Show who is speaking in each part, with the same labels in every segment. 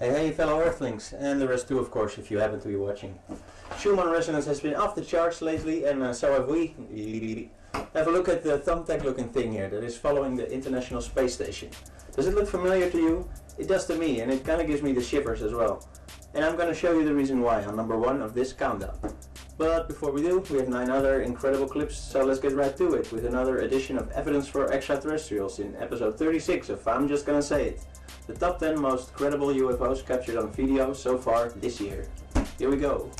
Speaker 1: Hey, hey, fellow Earthlings, and the rest too, of course, if you happen to be watching. Schumann Resonance has been off the charts lately, and uh, so have we. Have a look at the thumbtack looking thing here that is following the International Space Station. Does it look familiar to you? It does to me, and it kind of gives me the shivers as well. And I'm going to show you the reason why on number one of this countdown. But before we do, we have nine other incredible clips, so let's get right to it with another edition of Evidence for Extraterrestrials in episode 36 of I'm Just Gonna Say It. The top 10 most credible UFOs captured on video so far this year. Here we go.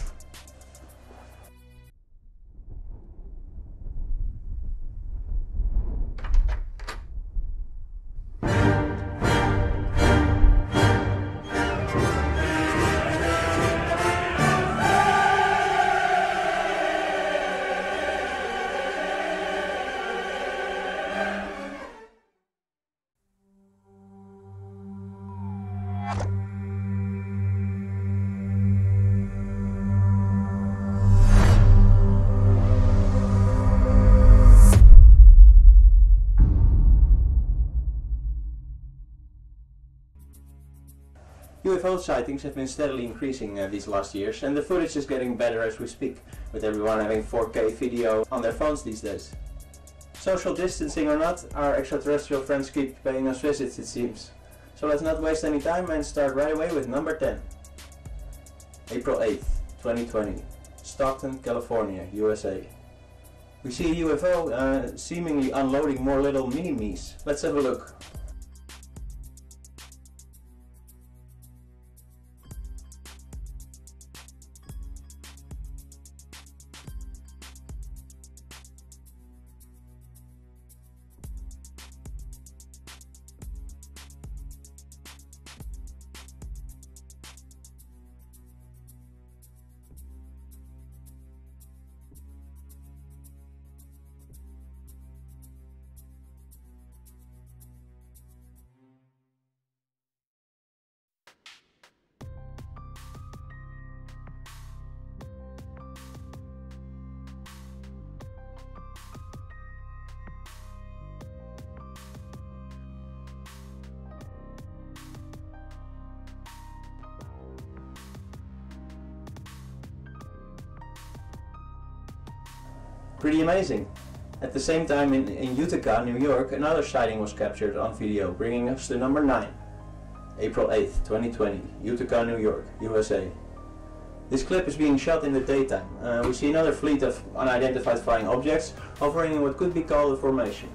Speaker 1: UFO sightings have been steadily increasing uh, these last years and the footage is getting better as we speak, with everyone having 4K video on their phones these days. Social distancing or not, our extraterrestrial friends keep paying us visits it seems. So let's not waste any time and start right away with number 10. April 8th, 2020, Stockton, California, USA. We see a UFO uh, seemingly unloading more little mini-me's. Let's have a look. Pretty amazing. At the same time in, in Utica, New York, another sighting was captured on video, bringing us to number 9. April 8th, 2020, Utica, New York, USA. This clip is being shot in the daytime. Uh, we see another fleet of unidentified flying objects hovering in what could be called a formation.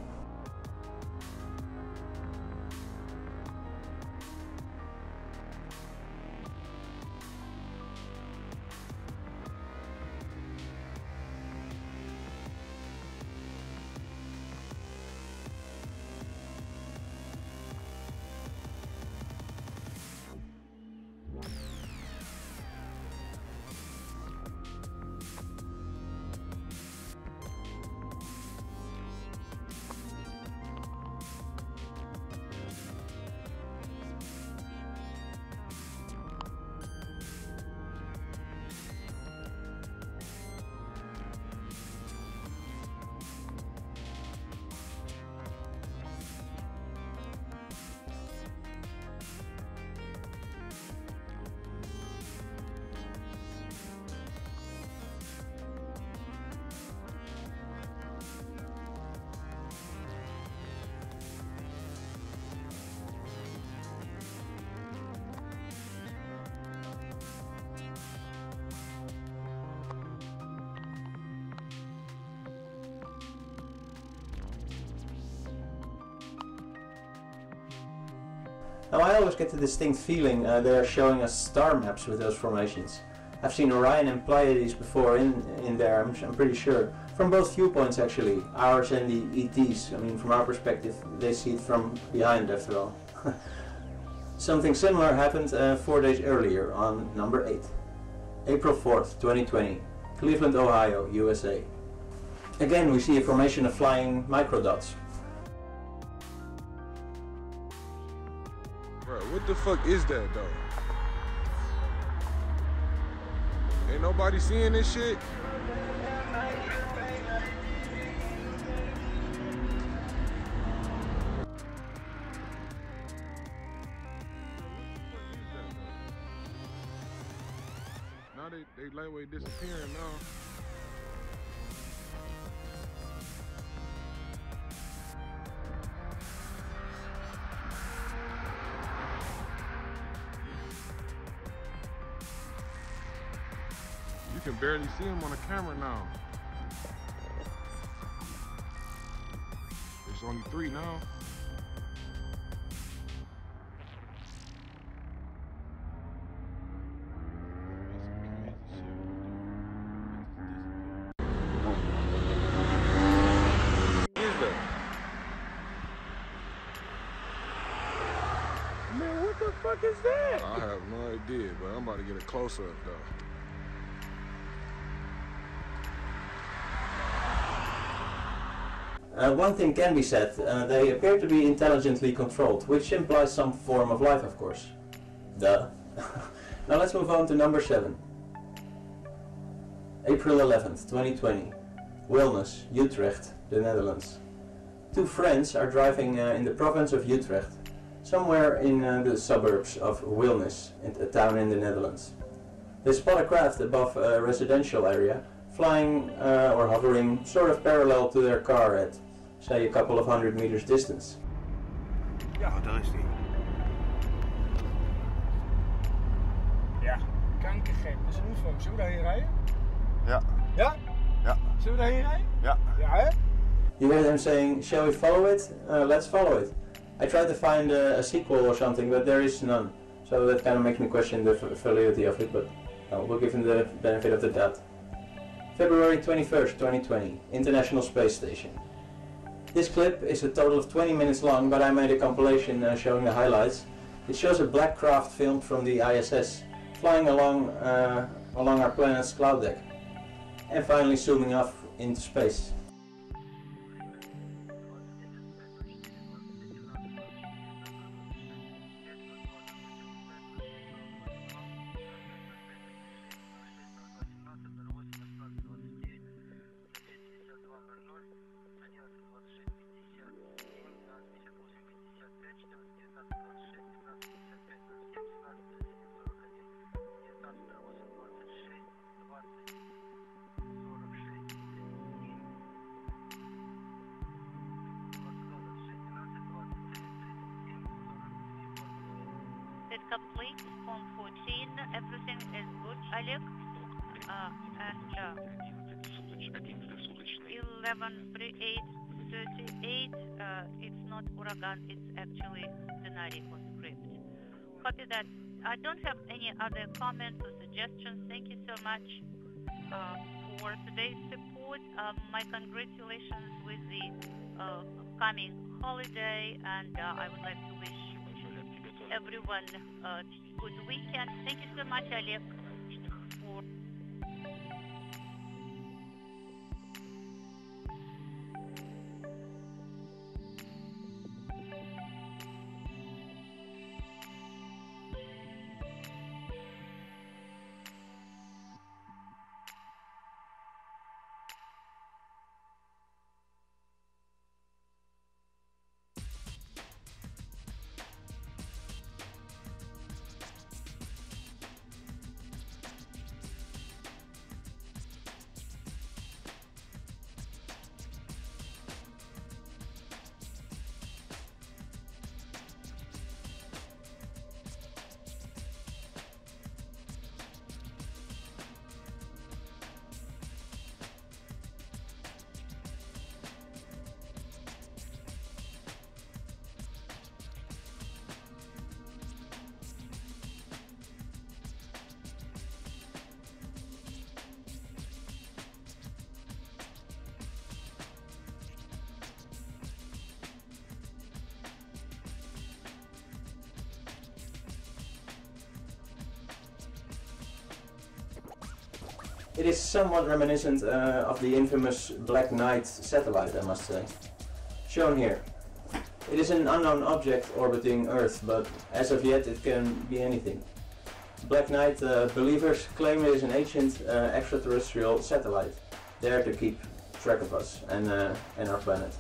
Speaker 1: Now I always get the distinct feeling uh, they are showing us star maps with those formations. I've seen Orion and Pleiades before in, in there, I'm, I'm pretty sure. From both viewpoints actually, ours and the ETs. I mean from our perspective, they see it from behind after all. Something similar happened uh, four days earlier on number 8. April 4th, 2020, Cleveland, Ohio, USA. Again we see a formation of flying microdots.
Speaker 2: what the fuck is that though? Ain't nobody seeing this shit? Now they, they lightweight disappearing now. Barely see him on the camera now. There's only three now.
Speaker 1: Man, what the fuck is that?
Speaker 2: I have no idea, but I'm about to get a close up though.
Speaker 1: Uh, one thing can be said, uh, they appear to be intelligently controlled, which implies some form of life, of course. Duh. now let's move on to number 7. April 11th, 2020. Wilnis, Utrecht, the Netherlands. Two friends are driving uh, in the province of Utrecht, somewhere in uh, the suburbs of Wilnis, in- a town in the Netherlands. They spot a craft above a residential area, flying uh, or hovering sort of parallel to their car at, say, a couple of hundred meters distance.
Speaker 3: Ja, daar is hij. Ja, kankergek. Dat is een UFO. Zullen we daarheen rijden?
Speaker 4: Ja,
Speaker 3: Ja?
Speaker 4: ja,
Speaker 3: Zullen we daarheen rijden?
Speaker 4: ja.
Speaker 3: Ja, hè?
Speaker 1: You hear them saying, shall we follow it? Uh, let's follow it. I tried to find a, a sequel or something, but there is none. So that kind of makes me question the v- validity of it, but uh, we'll give him the benefit of the doubt. February 21st, 2020, International Space Station. This clip is a total of 20 minutes long, but I made a compilation uh, showing the highlights. It shows a black craft filmed from the ISS, flying along, uh, along our planet's cloud deck, and finally zooming off into space.
Speaker 5: 11 38 38. Uh, it's not Uragan, it's actually Denari on script. Copy that. I don't have any other comments or suggestions. Thank you so much uh, for today's support. Um, my congratulations with the uh, coming holiday, and uh, I would like to wish everyone a good weekend. Thank you so much, Oleg, It is somewhat reminiscent uh, of the infamous Black Knight satellite, I must say. Shown here. It is an unknown object orbiting Earth, but as of yet it can be anything. Black Knight uh, believers claim it is an ancient uh, extraterrestrial satellite, there to keep track of us and, uh, and our planet.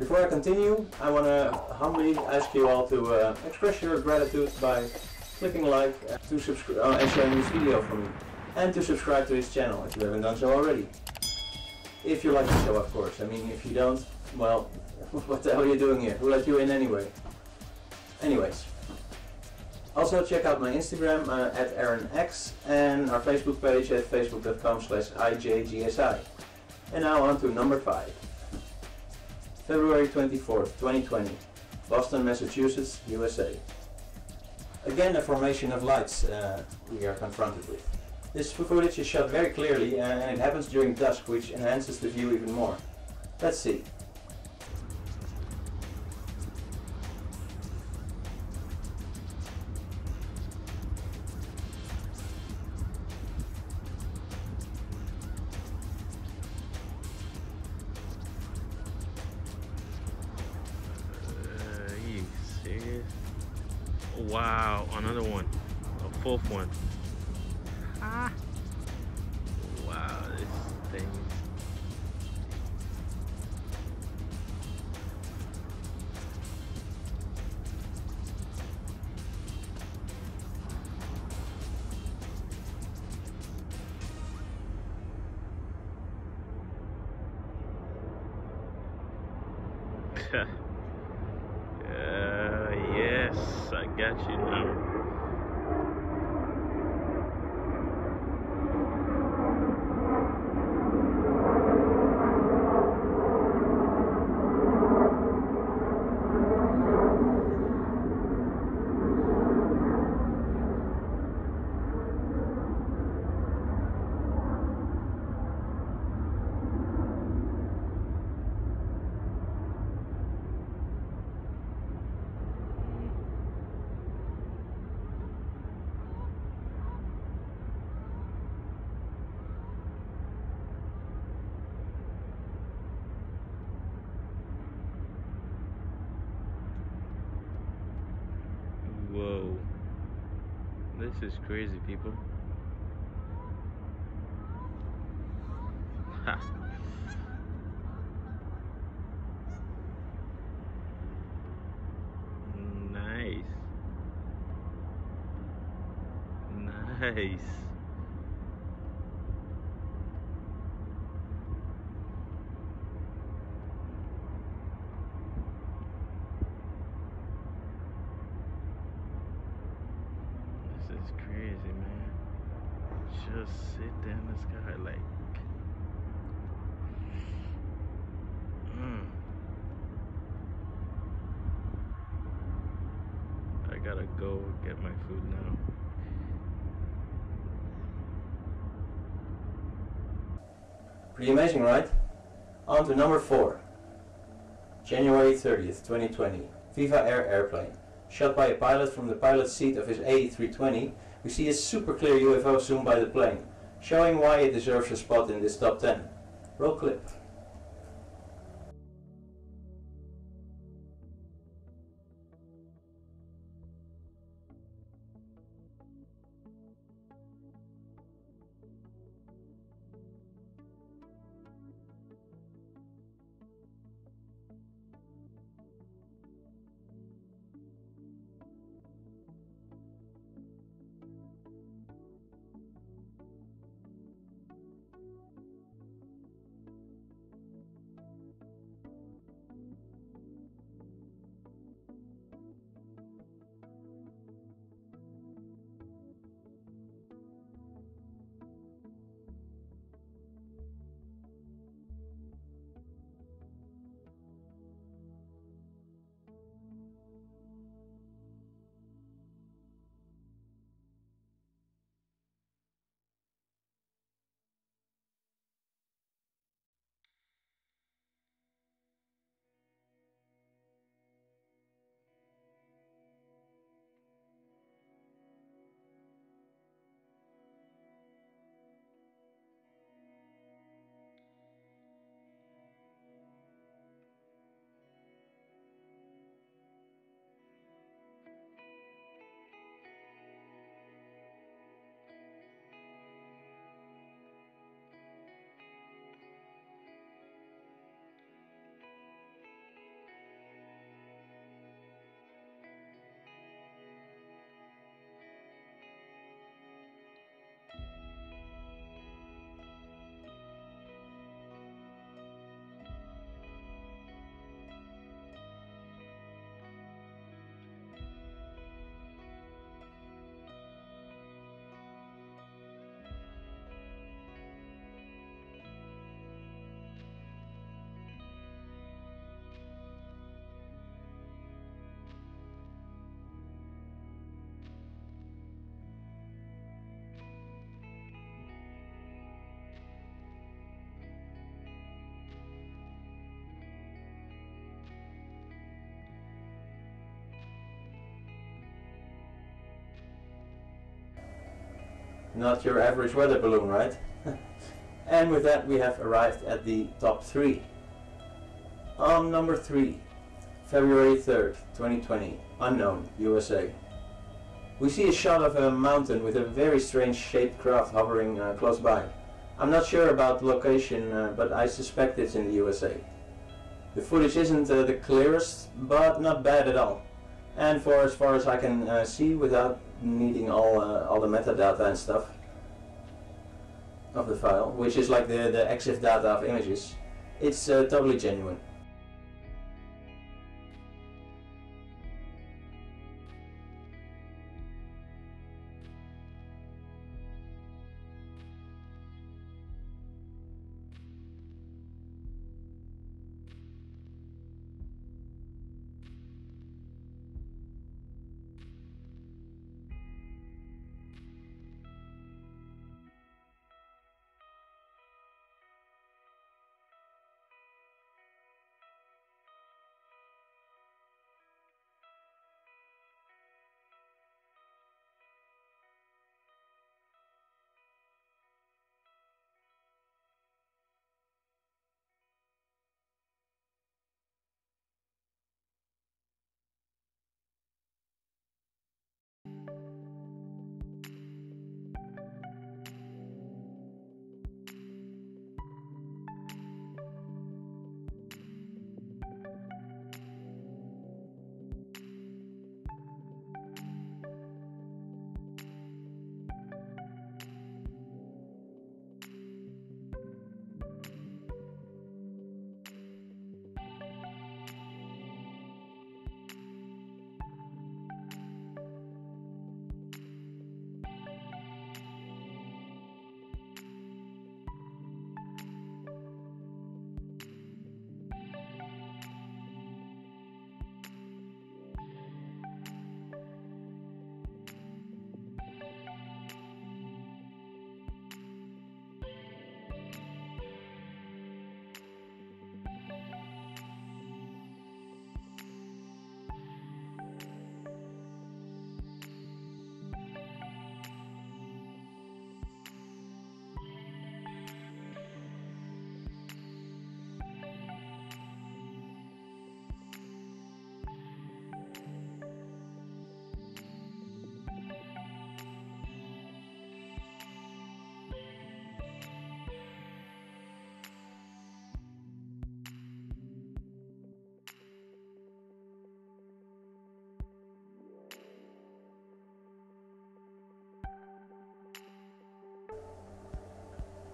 Speaker 5: Before I continue, I want to humbly ask you all to uh, express your gratitude by clicking like uh, to subscribe uh, and sharing this video for me.
Speaker 1: And to subscribe to his channel if you haven't done so already. If you like the show, of course. I mean, if you don't, well, what the hell are you doing here? Who let you in anyway? Anyways. Also check out my Instagram uh, at AaronX and our Facebook page at facebook.com slash IJGSI. And now on to number 5. February 24th, 2020. Boston, Massachusetts, USA. Again a formation of lights uh, we are confronted with. This footage is shot very clearly uh, and it happens during dusk which enhances the view even more. Let's see.
Speaker 4: Uh, serious? Wow, another one. A fourth one. This is crazy, people. Nice. Nice. This is crazy, man. Just sit there in the sky like. Mm. I gotta go get my food now.
Speaker 1: Pretty amazing, right? On to number 4. January 30th, 2020. Viva Air airplane. Shot by a pilot from the pilot's seat of his A320, we see a super clear UFO zoomed by the plane, showing why it deserves a spot in this top 10. Roll clip. Not your average weather balloon, right? and with that we have arrived at the top 3. On number 3, February 3rd, 2020, unknown, USA. We see a shot of a mountain with a very strange shaped craft hovering uh, close by. I'm not sure about the location, uh, but I suspect it's in the USA. The footage isn't uh, the clearest, but not bad at all. And for as far as I can uh, see without needing all, uh, all the metadata and stuff of the file, which is like the, the EXIF data of images, it's uh, totally genuine.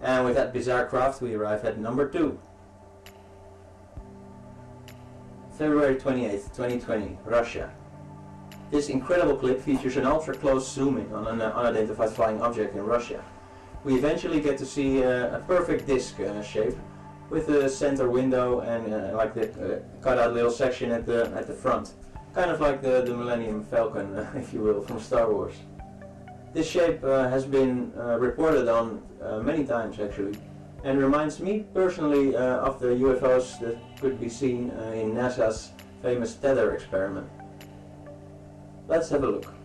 Speaker 1: And with that bizarre craft we arrive at number 2. February 28th, 2020, Russia. This incredible clip features an ultra-close zoom-in on an unidentified flying object in Russia. We eventually get to see uh, a perfect disc uh, shape with a center window and uh, like the uh, cut out little section at the at the front. Kind of like the, the Millennium Falcon, if you will, from Star Wars. This shape uh, has been uh, reported on uh, many times actually and reminds me personally uh, of the UFOs that could be seen uh, in NASA's famous Tether experiment. Let's have a look.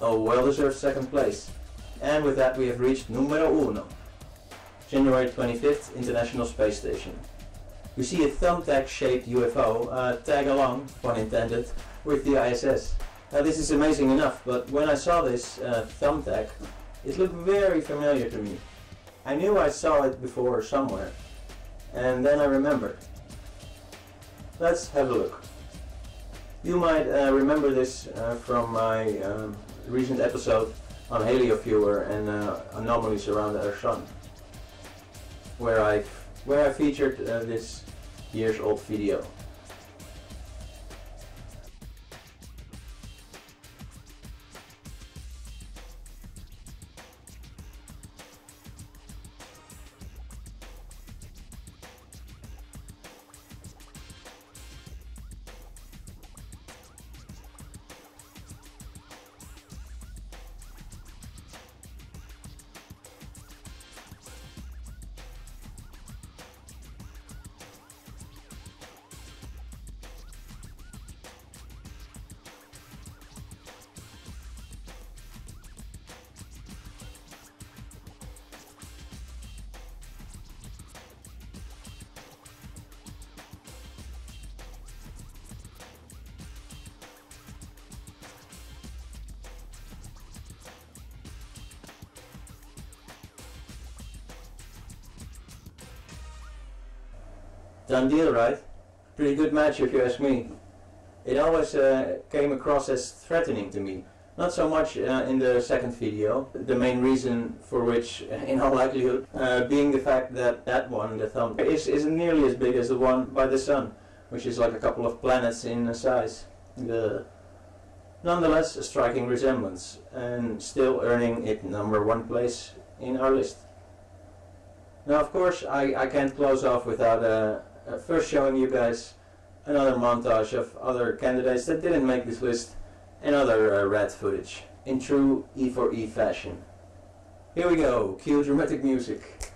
Speaker 1: A well-deserved second place. And with that we have reached numero uno, January 25th International Space Station. We see a thumbtack-shaped UFO uh, tag along, pun intended, with the ISS. Now this is amazing enough, but when I saw this uh, thumbtack, it looked very familiar to me. I knew I saw it before somewhere, and then I remembered. Let's have a look. You might uh, remember this uh, from my um, recent episode on Helioviewer and uh, anomalies around our sun, where I where I featured uh, this year's old video. Done deal, right? Pretty good match if you ask me. It always uh, came across as threatening to me. Not so much uh, in the second video, the main reason for which, in all likelihood, uh, being the fact that that one, the thumb, is, isn't nearly as big as the one by the sun, which is like a couple of planets in size. The, nonetheless, a striking resemblance, and still earning it number one place in our list. Now, of course, I, I can't close off without uh, uh, first showing you guys another montage of other candidates that didn't make this list and other uh, rat footage in true E4E fashion. Here we go, cue dramatic music.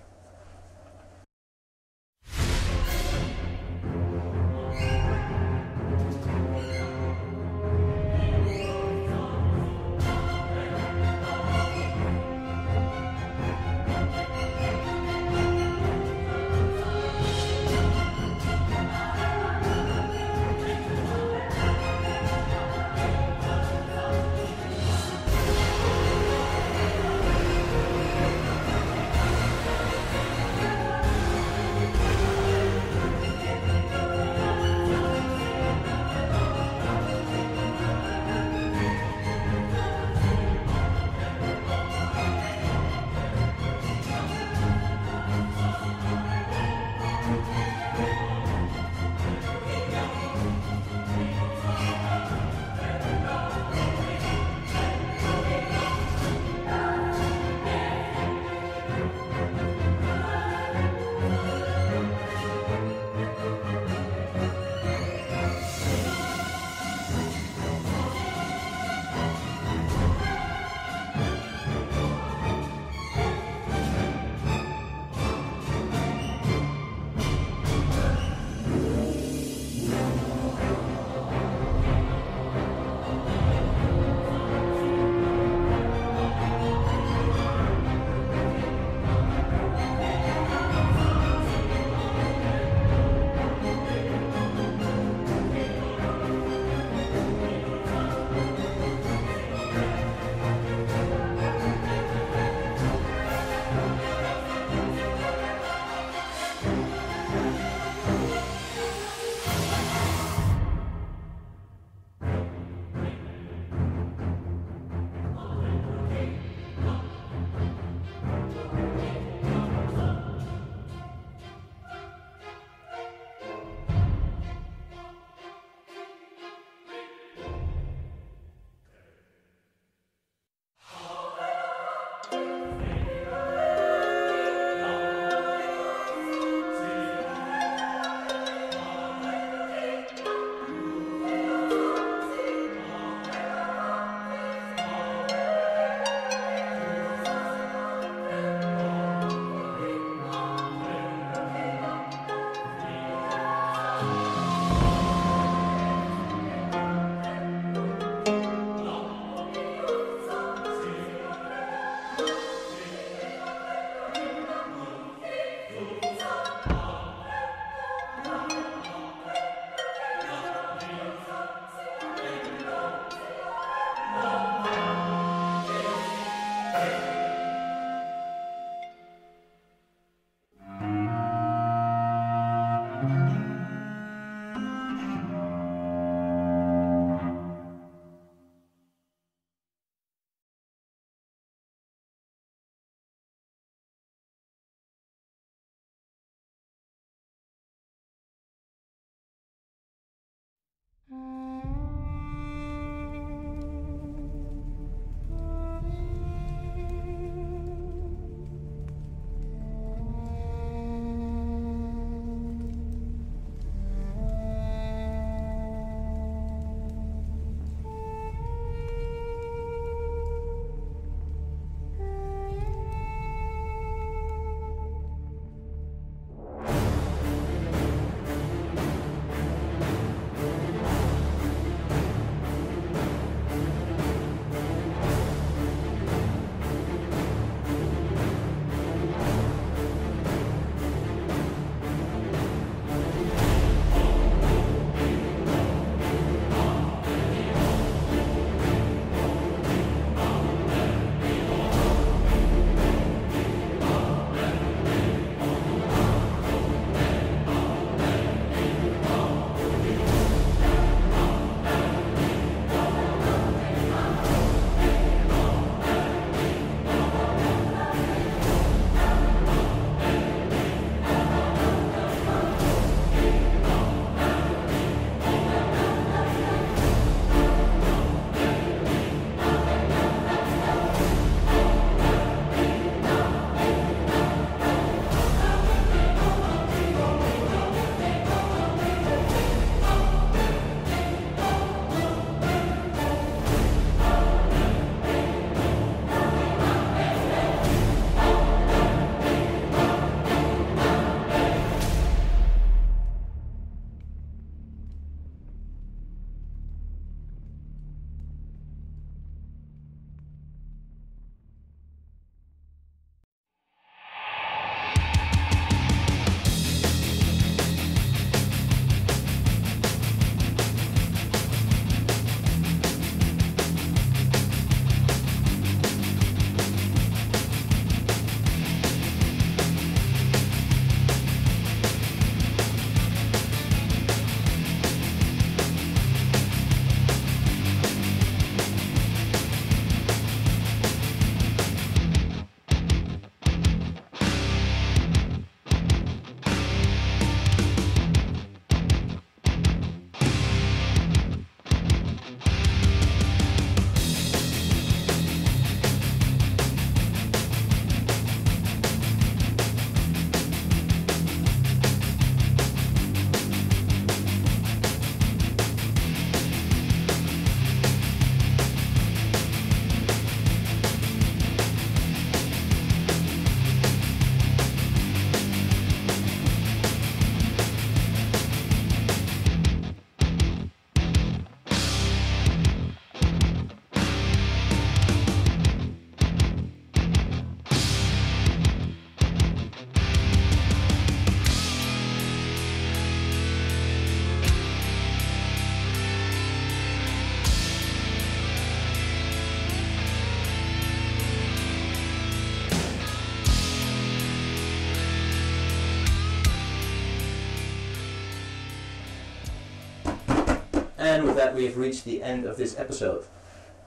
Speaker 1: And with that, we have reached the end of this episode.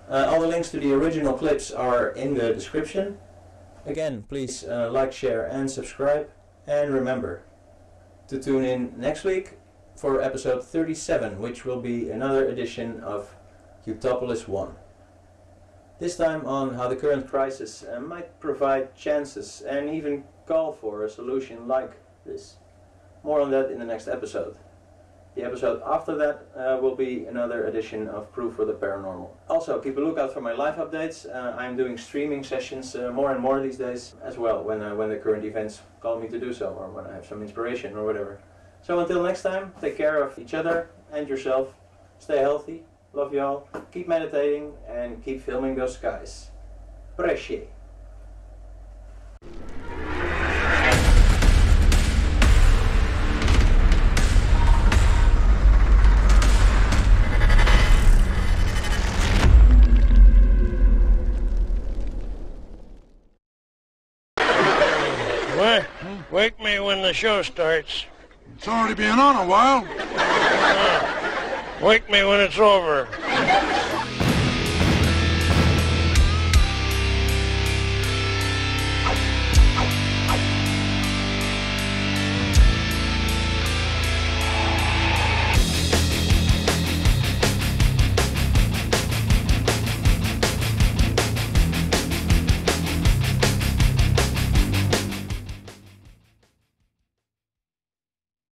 Speaker 1: Uh, all the links to the original clips are in the description. Again, please uh, like, share, and subscribe. And remember to tune in next week for episode 37, which will be another edition of Utopolis 1. This time on how the current crisis uh, might provide chances and even call for a solution like this. More on that in the next episode. The episode after that uh, will be another edition of Proof for the Paranormal. Also, keep a lookout for my live updates. Uh, I'm doing streaming sessions uh, more and more these days as well when, uh, when the current events call me to do so or when I have some inspiration or whatever. So until next time, take care of each other and yourself. Stay healthy. Love y'all. Keep meditating and keep filming those skies. Bresci.
Speaker 6: Wake, me when the show starts.
Speaker 2: It's already been on a while.
Speaker 6: Wake me when it's over.